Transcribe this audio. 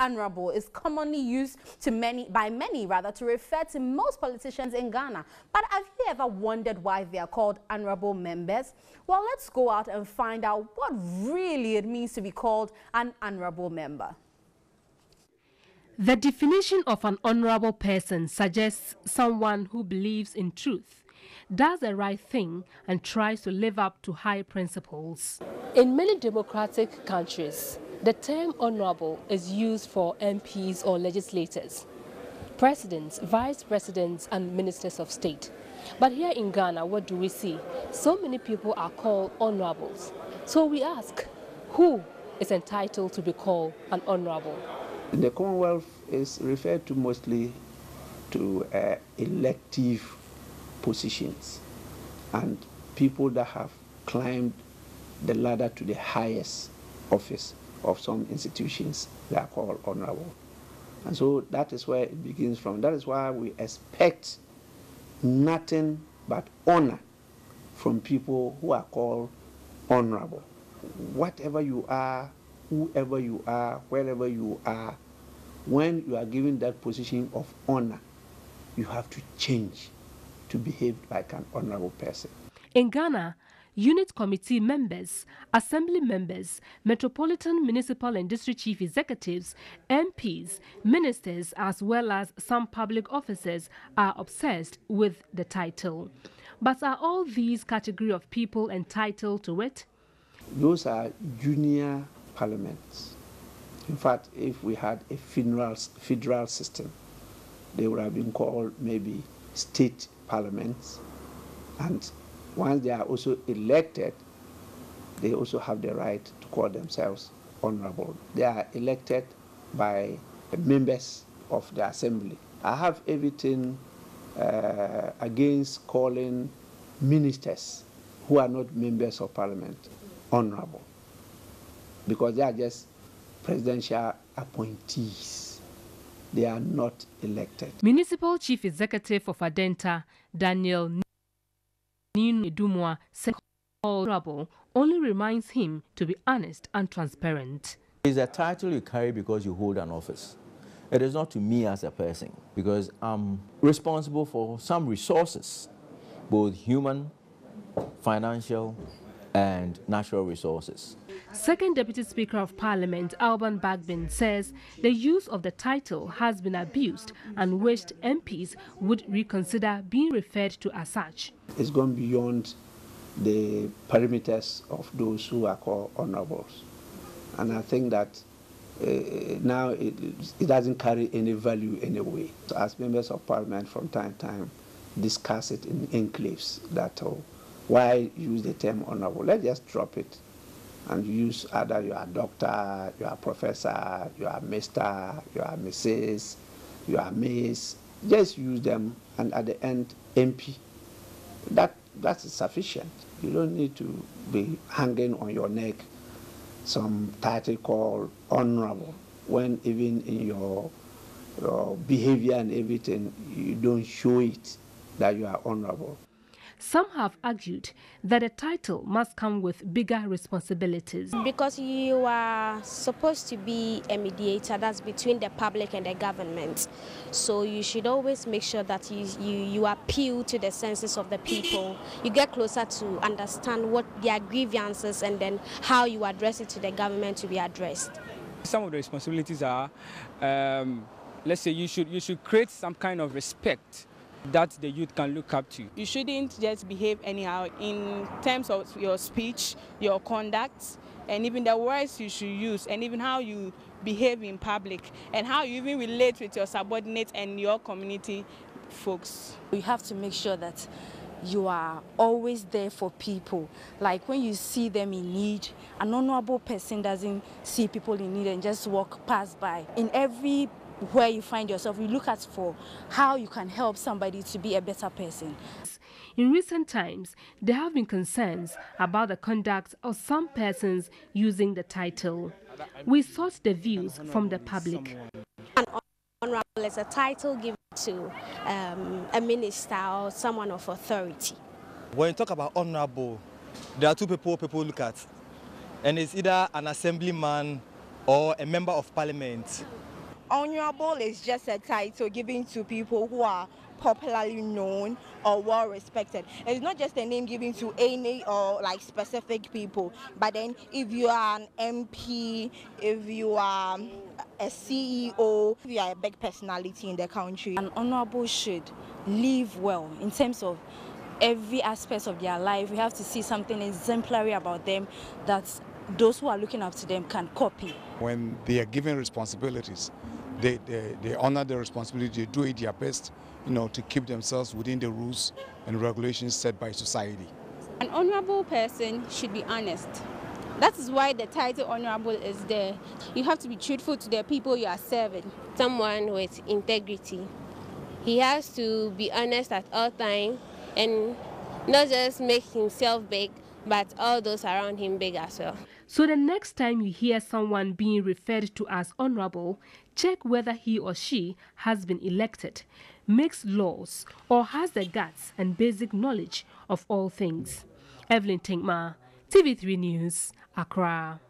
honorable is commonly used to many by many rather to refer to most politicians in Ghana. But have you ever wondered why they are called honorable members? Well, let's go out and find out what really it means to be called an honorable member. The definition of an honorable person suggests someone who believes in truth, does the right thing, and tries to live up to high principles. In many democratic countries, the term honorable is used for MPs or legislators, presidents, vice presidents, and ministers of state. But here in Ghana, what do we see? So many people are called honorables. So we ask, who is entitled to be called an honorable? The Commonwealth is referred to mostly to uh, elective positions and people that have climbed the ladder to the highest office of some institutions they are called honorable. And so that is where it begins from. That is why we expect nothing but honor from people who are called honorable. Whatever you are, whoever you are, wherever you are, when you are given that position of honor, you have to change to behave like an honorable person. In Ghana, unit committee members, assembly members, metropolitan, municipal, and district chief executives, MPs, ministers, as well as some public officers are obsessed with the title. But are all these category of people entitled to it? Those are junior parliaments. In fact, if we had a federal, federal system, they would have been called maybe state parliaments. And once they are also elected, they also have the right to call themselves honorable. They are elected by members of the assembly. I have everything uh, against calling ministers who are not members of parliament honorable because they are just presidential appointees. They are not elected. Municipal Chief Executive of Adenta, Daniel Nii Noi Adumuah, said honorable only reminds him to be honest and transparent. It's a title you carry because you hold an office. It is not to me as a person because I'm responsible for some resources, both human, financial, and natural resources. Second Deputy Speaker of Parliament, Alban Bagbin, says the use of the title has been abused and wished MPs would reconsider being referred to as such. It's gone beyond the perimeters of those who are called honorables. And I think that uh, now it, it doesn't carry any value anyway. So as members of parliament from time to time discuss it in enclaves that oh, why use the term honorable? Let's just drop it and use either you are doctor, you are professor, you are mister, you are Mrs., you are miss. Just use them and at the end MP. That that is sufficient. You don't need to be hanging on your neck some title called honorable when even in your your behavior and everything you don't show it that you are honorable. Some have argued that a title must come with bigger responsibilities. Because you are supposed to be a mediator that's between the public and the government. So you should always make sure that you, you, you appeal to the senses of the people. You get closer to understand what their grievances and then how you address it to the government to be addressed. Some of the responsibilities are, um, let's say you should, you should create some kind of respect that the youth can look up to. You shouldn't just behave anyhow in terms of your speech, your conduct, and even the words you should use, and even how you behave in public, and how you even relate with your subordinates and your community folks. You have to make sure that you are always there for people. Like when you see them in need, an honorable person doesn't see people in need and just walk past by. In every where you find yourself, you look at for how you can help somebody to be a better person. In recent times, there have been concerns about the conduct of some persons using the title. We sought the views from the public. An honorable is a title given to um, a minister or someone of authority. When you talk about honorable, there are two people people look at, and it's either an assemblyman or a member of parliament. Honorable is just a title given to people who are popularly known or well respected. It's not just a name given to any or like specific people, but then if you are an MP, if you are a CEO, if you are a big personality in the country. An honorable should live well in terms of every aspect of their life. We have to see something exemplary about them that those who are looking up to them can copy. When they are given responsibilities, they, they, they honor the responsibility, they do it their best, you know, to keep themselves within the rules and regulations set by society. An honorable person should be honest. That is why the title honorable is there. You have to be truthful to the people you are serving. Someone with integrity. He has to be honest at all times and not just make himself big, but all those around him big as well. So the next time you hear someone being referred to as honorable, check whether he or she has been elected, makes laws, or has the guts and basic knowledge of all things. Evelyn Tinkma, TV3 News, Accra.